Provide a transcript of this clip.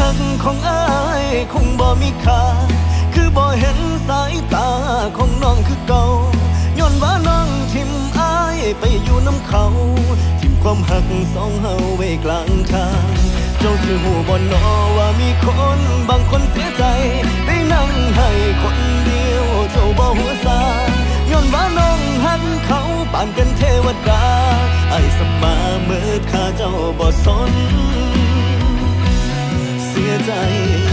หักของอายคงบ่มีค่าคือบ่เห็นสายตาของน้องคือเก่าย้อนว่าน้องทิมอายไปอยู่น้ำเขา ทิมความหักสองเฮาไว้กลางทางเจ้าคือหูบ่นอว่ามีคนบางคนเสียใจ ได้นั่งให้คนเดียวเจ้าบ่หัวซาย้อนว่าน้องหักเขาปานเป็นเทวดาไอ้สมาเมื่อข้าเจ้าบ่สน 在。意